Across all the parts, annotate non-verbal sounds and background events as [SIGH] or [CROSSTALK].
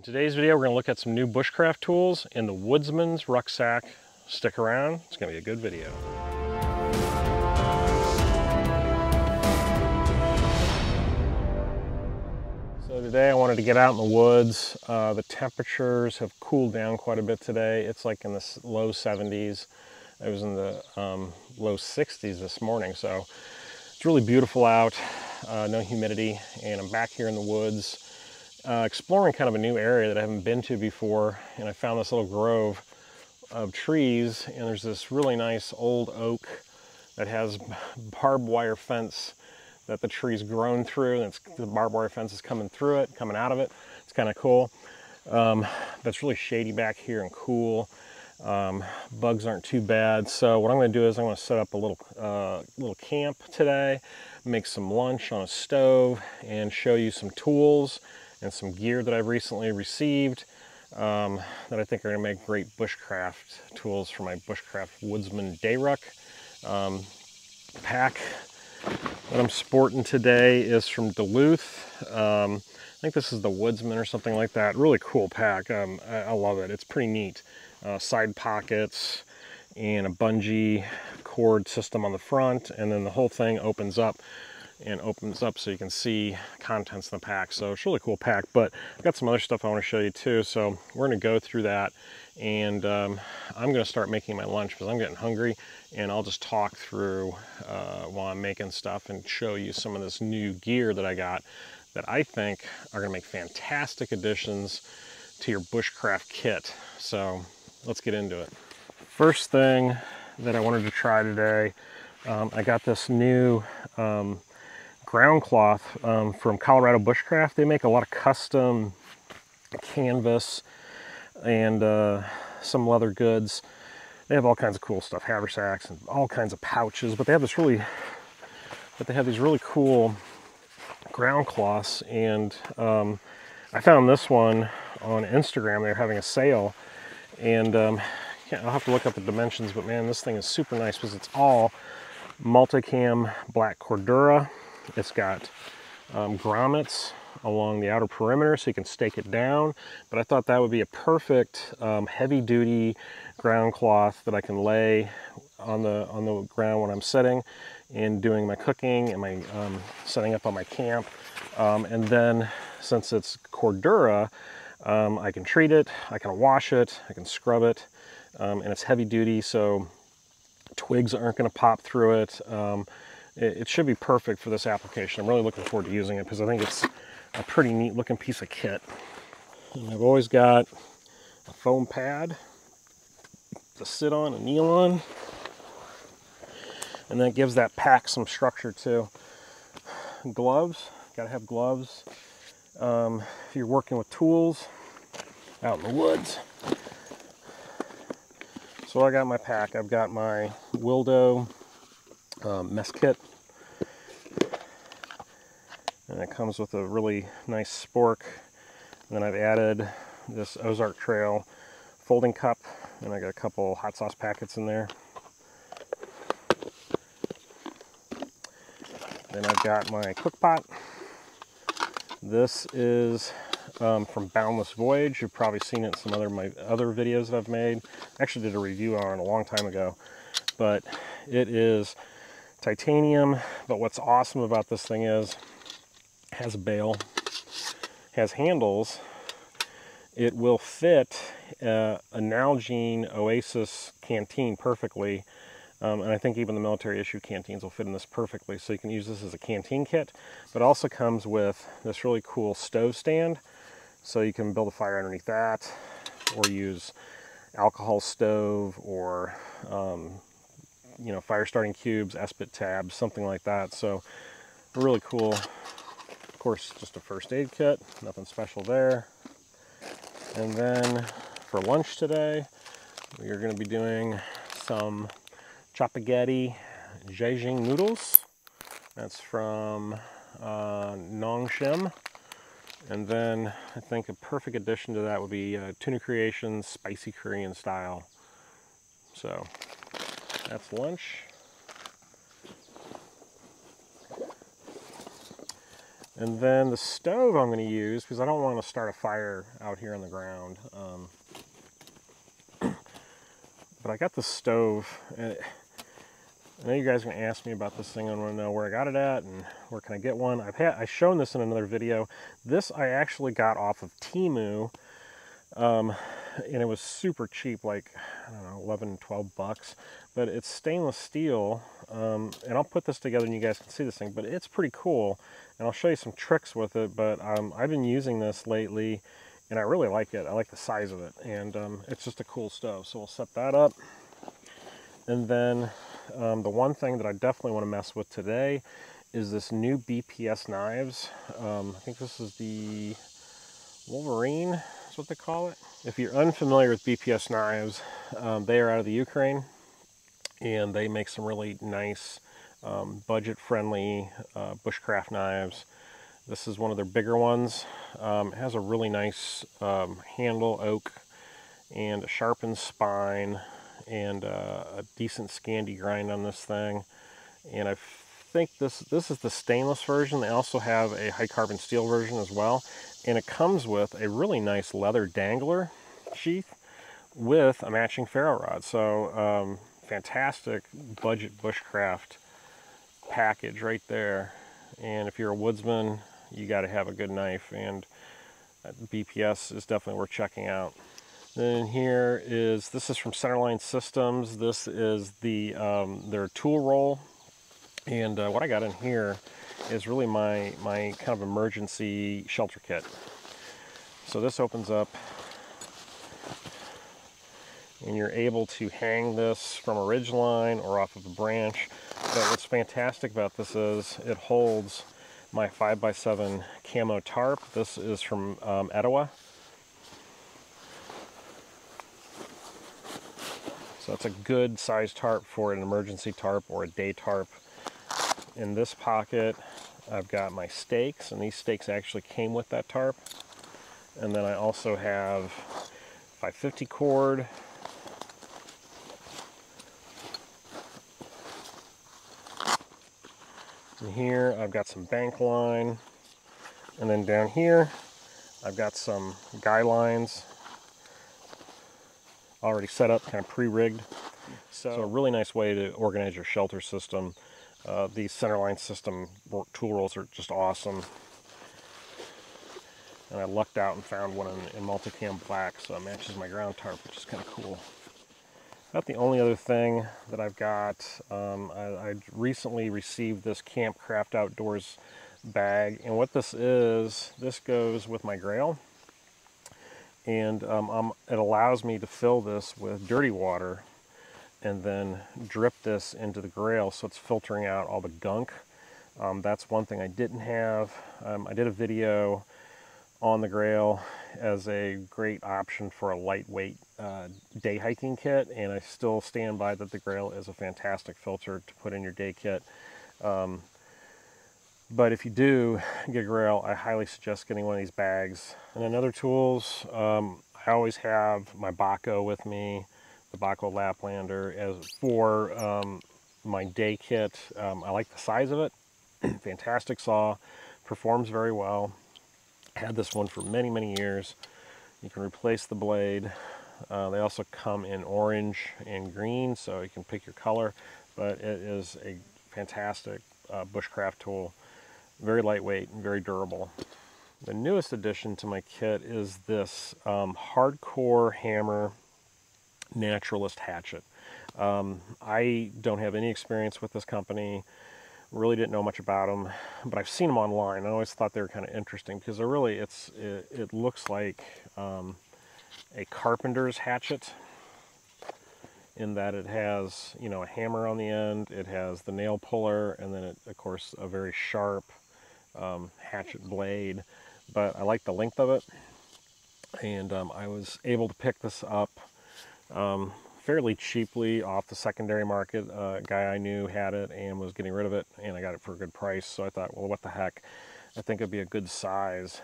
In today's video, we're to look at some new bushcraft tools in the Woodsman's rucksack. Stick around, it's going to be a good video. So today I wanted to get out in the woods. Uh, the temperatures have cooled down quite a bit today. It's like in the low 70s. It was in the um, low 60s this morning, so it's really beautiful out, uh, no humidity, and I'm back here in the woods uh, exploring kind of a new area that I haven't been to before, and I found this little grove of trees, and there's this really nice old oak that has barbed wire fence that the tree's grown through, and the barbed wire fence is coming through it, coming out of it. It's kind of cool. Um, that's really shady back here and cool. Um, bugs aren't too bad. So what I'm going to do is I'm going to set up a little uh, little camp today, make some lunch on a stove, and show you some tools and some gear that I've recently received um, that I think are to make great bushcraft tools for my bushcraft woodsman Dayruck. Um, pack that I'm sporting today is from Duluth. Um, I think this is the Woodsman or something like that. Really cool pack. Um, I, I, love it. It's pretty neat. Uh, side pockets and a bungee cord system on the front and then the whole thing opens up and opens up so you can see contents in the pack. So it's a really cool pack, but I've got some other stuff I want to show you too. So we're going to go through that and um, I'm going to start making my lunch because I'm getting hungry and I'll just talk through uh, while I'm making stuff and show you some of this new gear that I got that I think are going to make fantastic additions to your bushcraft kit. So let's get into it. First thing that I wanted to try today, um, I got this new um, ground cloth um, from Colorado Bushcraft. They make a lot of custom canvas and uh, some leather goods. They have all kinds of cool stuff, haversacks and all kinds of pouches, but they have this really, but they have these really cool ground cloths. And um, I found this one on Instagram. They're having a sale and um, yeah, I'll have to look up the dimensions, but man, this thing is super nice because it's all multicam black Cordura it's got um, grommets along the outer perimeter so you can stake it down. But I thought that would be a perfect um, heavy duty ground cloth that I can lay on the, on the ground when I'm sitting and doing my cooking and my um, setting up on my camp. Um, and then since it's Cordura, um, I can treat it, I can wash it, I can scrub it, um, and it's heavy duty so twigs aren't going to pop through it. Um, it, it should be perfect for this application. I'm really looking forward to using it because I think it's a pretty neat looking piece of kit. And I've always got a foam pad to sit on and kneel on. And that gives that pack some structure too. Gloves, gotta have gloves. Um, if you're working with tools out in the woods. So I got my pack. I've got my Wildo um, mess kit. And it comes with a really nice spork. And then I've added this Ozark Trail folding cup, and I got a couple hot sauce packets in there. Then I've got my cook pot. This is um, from Boundless Voyage. You've probably seen it in some other my other videos that I've made. I actually did a review on it a long time ago, but it is titanium. But what's awesome about this thing is has a bail, has handles. It will fit uh, a Nalgene Oasis canteen perfectly. Um, and I think even the military issue canteens will fit in this perfectly. So you can use this as a canteen kit, but also comes with this really cool stove stand. So you can build a fire underneath that or use alcohol stove or um, you know, fire starting cubes, Esbit tabs, something like that. So really cool. Of course, just a first aid kit, nothing special there. And then for lunch today, we are going to be doing some Chapagetti Zhejiang noodles. That's from uh, Nongshim. And then I think a perfect addition to that would be uh, Tuna Creations Spicy Korean Style. So that's lunch. And then the stove I'm going to use, because I don't want to start a fire out here on the ground. Um, [CLEARS THROAT] but I got the stove. And I know you guys are going to ask me about this thing. I want to know where I got it at and where can I get one. I've had I've shown this in another video. This I actually got off of Temu. Um, and it was super cheap, like, I don't know, 11, 12 bucks. But it's stainless steel, um, and I'll put this together and you guys can see this thing, but it's pretty cool. And I'll show you some tricks with it, but um, I've been using this lately, and I really like it. I like the size of it, and um, it's just a cool stove. So we'll set that up. And then um, the one thing that I definitely want to mess with today is this new BPS knives. Um, I think this is the Wolverine, is what they call it. If you're unfamiliar with BPS knives, um, they are out of the Ukraine, and they make some really nice um, budget-friendly uh, bushcraft knives. This is one of their bigger ones. Um, it has a really nice um, handle, oak, and a sharpened spine and uh, a decent Scandi grind on this thing. And I think this this is the stainless version. They also have a high carbon steel version as well. And it comes with a really nice leather dangler sheath with a matching ferro rod. So um, fantastic budget bushcraft package right there. And if you're a woodsman, you got to have a good knife. And BPS is definitely worth checking out. Then here is, this is from Centerline Systems. This is the um, their tool roll. And uh, what I got in here is really my, my kind of emergency shelter kit. So this opens up and you're able to hang this from a ridge line or off of a branch. But what's fantastic about this is it holds my 5x7 camo tarp. This is from um, Etowah. So it's a good size tarp for an emergency tarp or a day tarp. In this pocket, I've got my stakes, and these stakes actually came with that tarp. And then I also have 550 cord. And here I've got some bank line. And then down here, I've got some guy lines already set up, kind of pre-rigged. So, so, a really nice way to organize your shelter system. Uh, these centerline system work tool rolls are just awesome. And I lucked out and found one in, in multicam black, so it matches my ground tarp, which is kind of cool. About the only other thing that I've got, um, I, I recently received this Camp Craft Outdoors bag, and what this is, this goes with my Grayl and um, it allows me to fill this with dirty water and then drip this into the Grayl so it's filtering out all the gunk. Um, that's one thing I didn't have. Um, I did a video on the Grayl as a great option for a lightweight uh, day hiking kit and I still stand by that the Grayl is a fantastic filter to put in your day kit. Um, but if you do get a Grayl, I highly suggest getting one of these bags. And then other tools, um, I always have my Bahco with me, the Bahco Laplander, as for um, my day kit. Um, I like the size of it. [CLEARS THROAT] Fantastic saw, performs very well. Had this one for many, many years. You can replace the blade. Uh, they also come in orange and green, so you can pick your color. But it is a fantastic uh, bushcraft tool very lightweight and very durable. The newest addition to my kit is this um, Hardcore Hammer Naturalist Hatchet. Um, I don't have any experience with this company, really didn't know much about them, but I've seen them online. I always thought they were kind of interesting because really, it's, it, it looks like um, a carpenter's hatchet in that it has, you know, a hammer on the end, it has the nail puller, and then, it, of course, a very sharp um, hatchet blade, but I like the length of it. And um, I was able to pick this up um, fairly cheaply off the secondary market. Uh, a guy I knew had it and was getting rid of it, and I got it for a good price. So I thought, well, what the heck? I think it'd be a good size.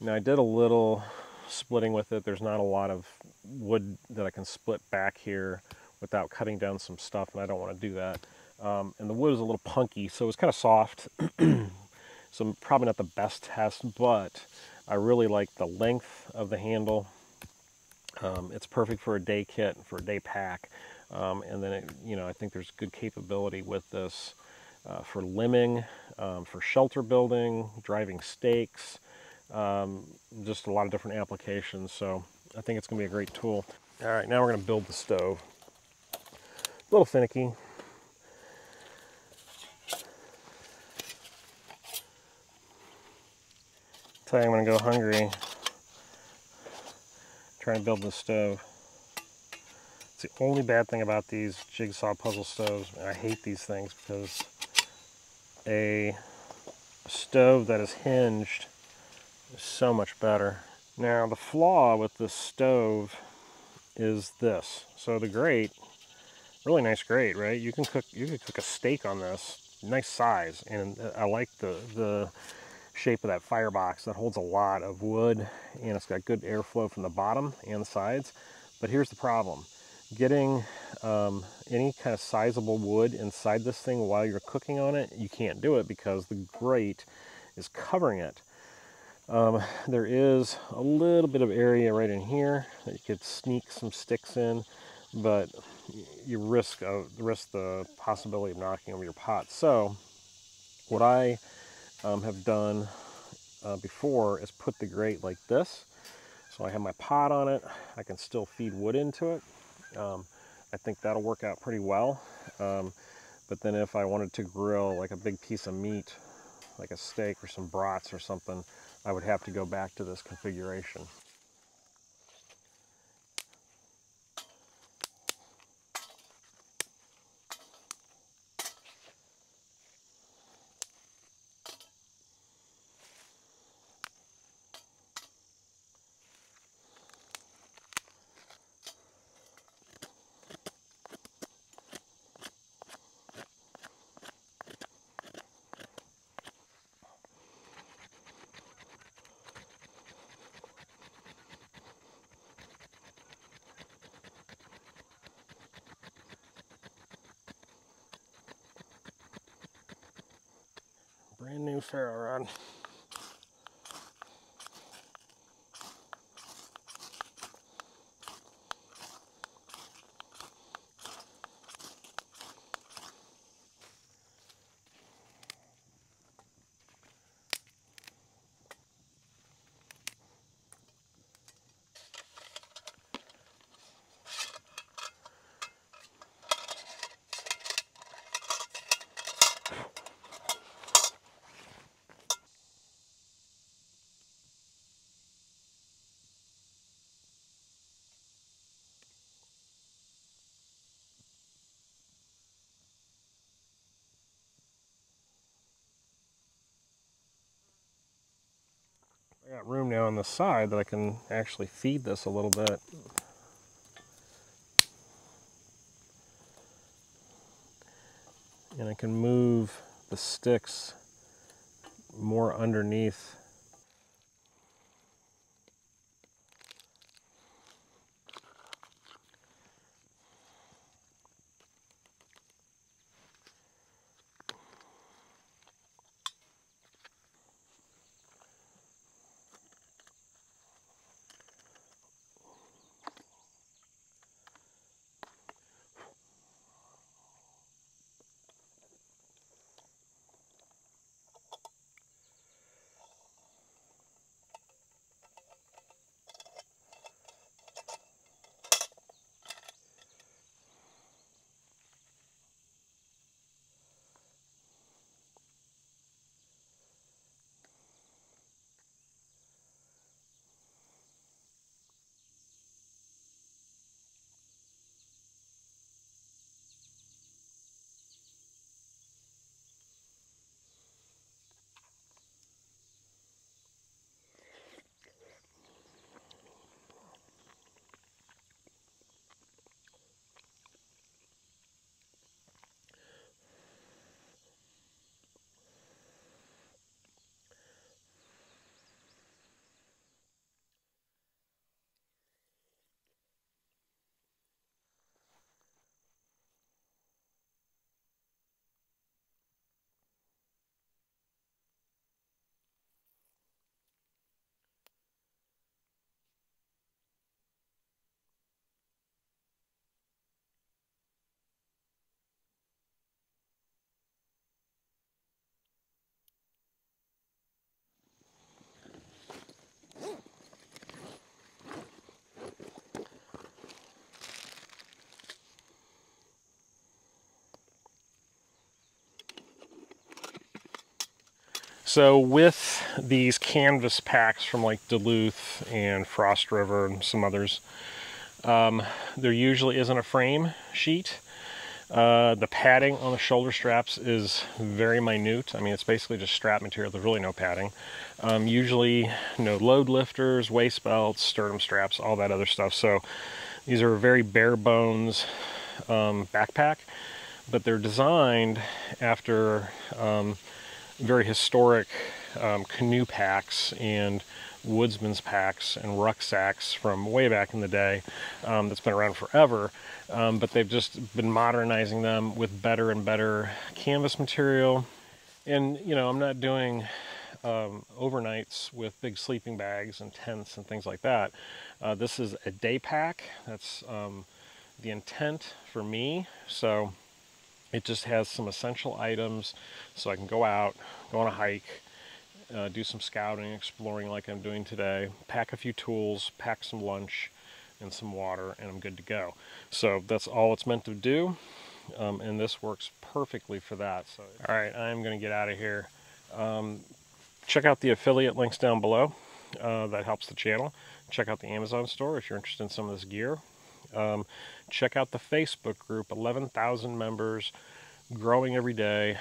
Now I did a little splitting with it. There's not a lot of wood that I can split back here without cutting down some stuff, and I don't want to do that. Um, and the wood is a little punky, so it's kind of soft. [CLEARS THROAT] So probably not the best test, but I really like the length of the handle. Um, it's perfect for a day kit, for a day pack. Um, and then, it, you know, I think there's good capability with this uh, for limbing, um, for shelter building, driving stakes, um, just a lot of different applications. So I think it's going to be a great tool. All right, now we're going to build the stove. A little finicky. Tell you I'm going to go hungry trying to build the stove. It's the only bad thing about these jigsaw puzzle stoves. I hate these things because a stove that is hinged is so much better. Now the flaw with this stove is this. So the grate, really nice grate, right? You can cook you can cook a steak on this, nice size, and I like the the shape of that firebox that holds a lot of wood and it's got good airflow from the bottom and the sides. But here's the problem. Getting um, any kind of sizable wood inside this thing while you're cooking on it, you can't do it because the grate is covering it. Um, there is a little bit of area right in here that you could sneak some sticks in, but you risk, uh, risk the possibility of knocking over your pot. So what I um, have done uh, before is put the grate like this. So I have my pot on it. I can still feed wood into it. Um, I think that'll work out pretty well. Um, but then if I wanted to grill like a big piece of meat, like a steak or some brats or something, I would have to go back to this configuration. Brand new ferro rod. Got room now on the side that I can actually feed this a little bit. And I can move the sticks more underneath So with these canvas packs from like Duluth and Frost River and some others, um, there usually isn't a frame sheet. Uh, the padding on the shoulder straps is very minute. I mean, it's basically just strap material. There's really no padding. Um, usually no load lifters, waist belts, sternum straps, all that other stuff. So these are very bare bones um, backpack, but they're designed after um, very historic um, canoe packs and woodsman's packs and rucksacks from way back in the day um, that's been around forever. Um, but they've just been modernizing them with better and better canvas material. And, you know, I'm not doing um, overnights with big sleeping bags and tents and things like that. Uh, this is a day pack. That's um, the intent for me. So it just has some essential items so I can go out, go on a hike, uh, do some scouting, exploring like I'm doing today, pack a few tools, pack some lunch and some water, and I'm good to go. So that's all it's meant to do, um, and this works perfectly for that. So, all right, I'm going to get out of here. Um, check out the affiliate links down below. Uh, that helps the channel. Check out the Amazon store if you're interested in some of this gear. Um, check out the Facebook group, 11,000 members, growing every day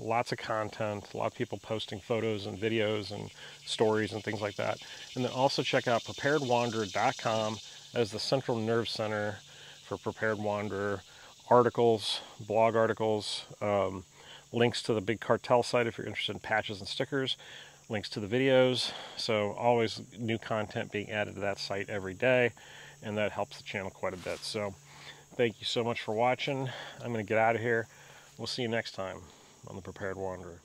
lots of content, a lot of people posting photos and videos and stories and things like that. And then also check out preparedwanderer.com as the central nerve center for Prepared Wanderer articles, blog articles, um, links to the big cartel site if you're interested in patches and stickers, links to the videos. So always new content being added to that site every day, and that helps the channel quite a bit. So thank you so much for watching. I'm going to get out of here. We'll see you next time on the Prepared Wanderer.